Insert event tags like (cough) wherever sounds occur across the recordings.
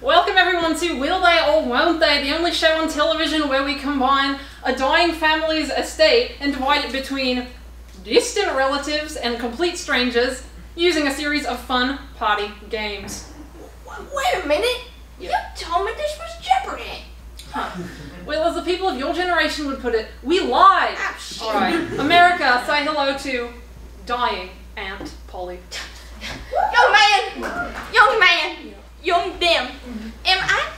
Welcome everyone to Will They or Won't They, the only show on television where we combine a dying family's estate and divide it between distant relatives and complete strangers using a series of fun party games. Wait a minute. You told me this was Jeopardy. (laughs) Well, as the people of your generation would put it, we lied! Ah. Alright, America, say hello to dying Aunt Polly. (laughs) Young man, young man, young them. Am I,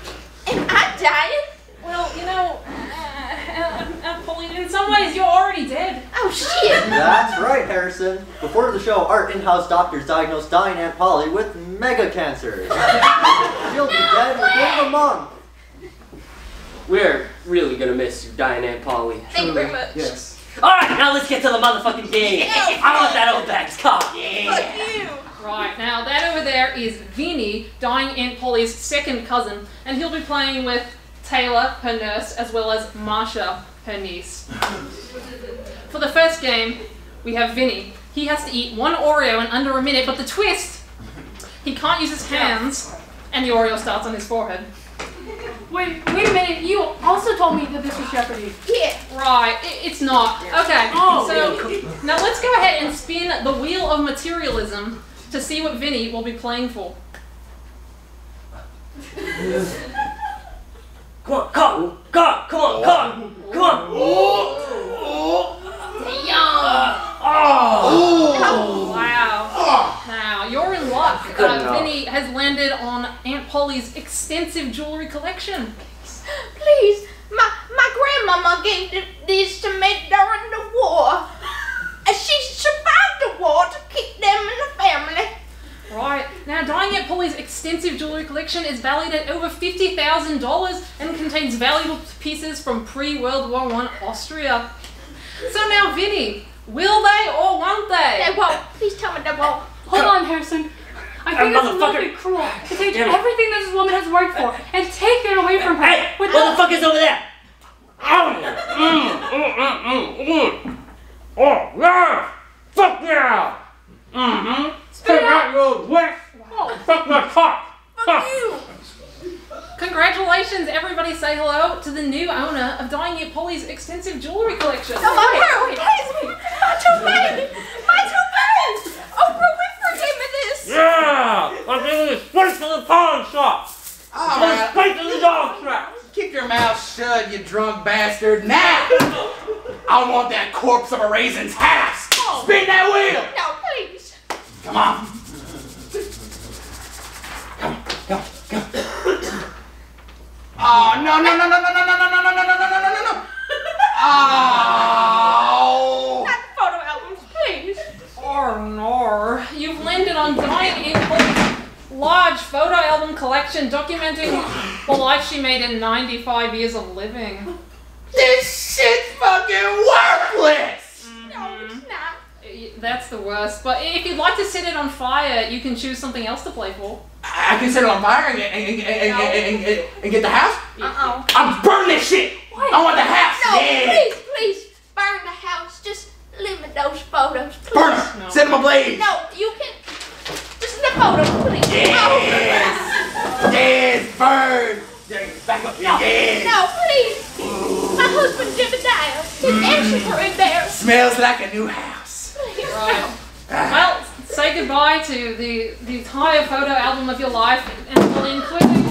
am I dying? Well, you know, uh, Aunt Polly, in some ways you're already dead. Oh shit. (laughs) That's right, Harrison. Before the show, our in-house doctors diagnosed dying Aunt Polly with mega cancer. She'll be dead within a month. We're really gonna miss you, dying Aunt Polly. Thank you very much. Yes. Alright, now let's get to the motherfucking game. I want that old bag's car. Yeah. Fuck you. Right, now that over there is Vinny, dying Aunt Polly's second cousin, and he'll be playing with Taylor, her nurse, as well as Marsha, her niece. For the first game, we have Vinny. He has to eat one Oreo in under a minute, but the twist, he can't use his hands, and the Oreo starts on his forehead. Wait, wait a minute. You also told me that this was Jeopardy. Yeah. Right, i- it's not. Okay, Oh. so now let's go ahead and spin the wheel of materialism to see what Vinny will be playing for. (laughs) Come on, car, car, come on, car, come on. Oh, wow. Now, you're in luck. Uh. Vinny has landed on Aunt Polly's extensive jewelry collection. Please, my my grandmama gave these to me during the war. And she survived the war to keep them in the family. Right. Now, dying Aunt Polly's extensive jewelry collection is valued at over $50,000 and contains valuable pieces from pre World War I Austria. So now, Vinny, will they or won't They they? won't. Please tell me they won't. Hold on, Harrison. I think it's a little bit cruel to take Damn it. everything that this woman has worked for and take it away from her. Hey, what the fuck is over there? Oh, mm, mm, mm, mm, mm. Oh, yeah! Fuck yeah! Mm-hmm. Spit out your wet! Fuck my cock! Fuck you. Congratulations, everybody say hello to the new owner of Dying Aunt Polly's extensive jewelry collection. Oh, my heroin. Please, my toupee. My toupee. Oprah Winfrey gave me this. Yeah! I'm giving this straight to the pawn shop! All Going right, straight to the dog trap! keep your mouth shut, you drunk bastard. Now, I want that corpse of a raisin's house. Spin that wheel. No, please. Come on. Come, come, come. Oh no no no no no no no no no no no no no no no! Oh! Not the photo albums, please. Or nor. You've landed on Dying Aunt Polly's large photo album collection documenting the life she made in 95 years of living. This shit's fucking worthless. No, it's mm-hmm. not. That's the worst. But if you'd like to set it on fire, you can choose something else to play for. I I can set it on fire and, and, and, and, and, and, and get the house. Uh-oh. I'm burning this shit. I want the house. No, yeah. please, please. Burn the house. Just leave me those photos, please. Burn them. No. Set them ablaze. No, you can. Just the photos, please. Yes. Yes. Burn. Back up. No, no, please. My husband Jebediah. His ashes are in there. Smells like a new house. Please. Right. Ah. Well, say goodbye to the, the entire photo album of your life, and including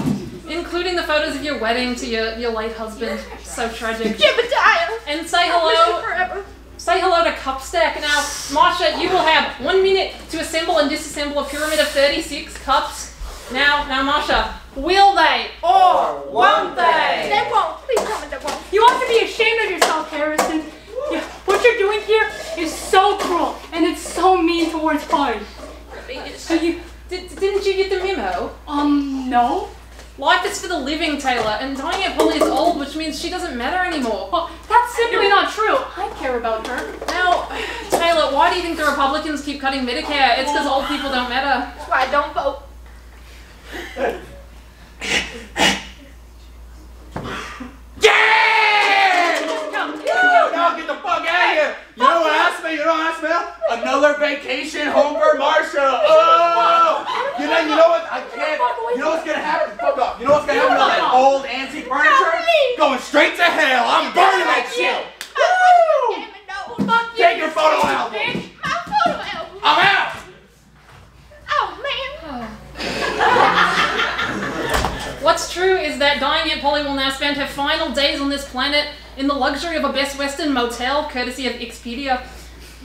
including the photos of your wedding to your, your late husband. So tragic. Jebediah. And say I'll hello. forever. Say hello to Cupstack. Now, Marsha, you will have one minute to assemble and disassemble a pyramid of 36 cups. Now, now, Marsha, will they or won't they? They won't. Please tell me they won't. You ought to be ashamed of yourself, Harrison. Yeah, what you're doing here is so cruel and it's so mean towards Polly. So you, Did, didn't you get the memo? um, no. Life is for the living, Taylor, and dying Aunt Polly is old, which means she doesn't matter anymore. Well, that's simply not true. I care about her. Now, Taylor, why do you think the Republicans keep cutting Medicare? It's because old people don't matter. That's why I don't vote. Vacation home for Marsha. Oh! You know, you know what? I can't. You know what's gonna happen? Fuck up. You know what's gonna happen to that old antique furniture? Going straight to hell. I'm burning that shit. Woo! Damn it, no. Fuck you, Take your photo album. My photo album. I'm out. Oh, man. (sighs) What's true is that dying Aunt Polly will now spend her final days on this planet in the luxury of a Best Western motel, courtesy of Expedia.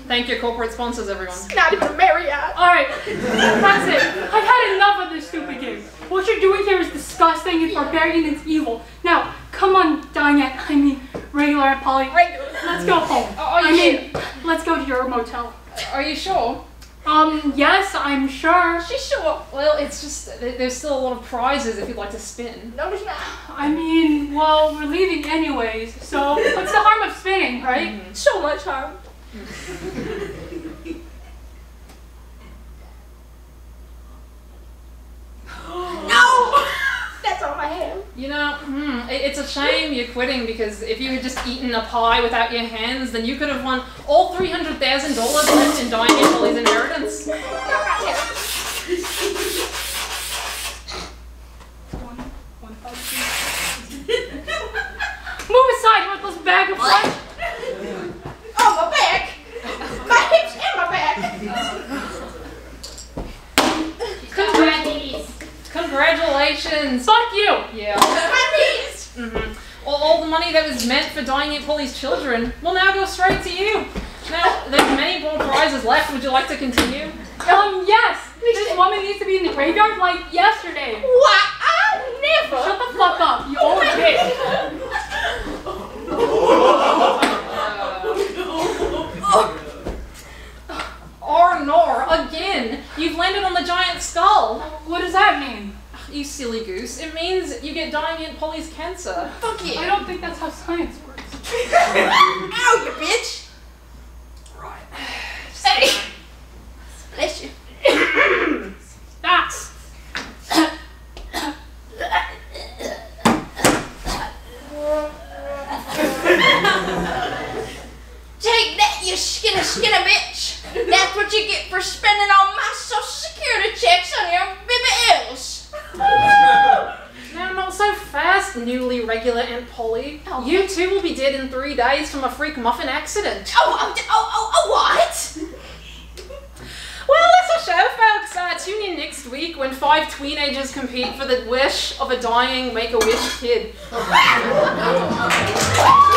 Thank your corporate sponsors, everyone. Not even Marriott. Alright, that's it. I've had enough of this stupid game. What you're doing here is disgusting, it's barbarian, it's evil. Now, come on, dying I mean, regular Aunt Polly. Regular. Let's go home. Are I you mean, let's go to your motel. Are you sure? Um, yes, I'm sure. She's sure. Well, it's just there's still a lot of prizes if you'd like to spin. No, there's not. I mean, well, we're leaving anyways, so what's the harm of spinning, right? So much harm. (laughs) no! (laughs) That's all I have. You know, hmm, it- it's a shame you're quitting because if you had just eaten a pie without your hands, then you could have won all three hundred thousand dollars left in dying Aunt Polly's inheritance. (laughs) One, one, five, two. Move aside, worthless bag of flesh! Oh, my back. My hips and my back. Congrats! Congratulations! Fuck you! Yeah. My knees. hmm All, all the money that was meant for dying Aunt Polly's children will now go straight to you. Now, there's many more prizes left. Would you like to continue? Um, yes! This woman needs to be in the graveyard like yesterday. Why, I never. Shut the fuck up, you old bitch! (laughs) Arnor, again! You've landed on the giant skull! What does that mean? You silly goose. It means you get dying Aunt Polly's cancer. Fuck you. I don't think that's how science works. (laughs) Ow, you bitch. Right. (sighs) Hey. Bless you. (coughs) That's Take that, you skinny, skinny bitch. That's what you get for spending all my social security checks on your Now, not so fast, newly regular Aunt Polly. Oh. You too will be dead in three days from a freak muffin accident. Oh, oh, oh, oh, oh, what? Well, that's our show, folks. Uh, tune in next week when five teenagers compete for the wish of a dying Make-A-Wish kid. (laughs)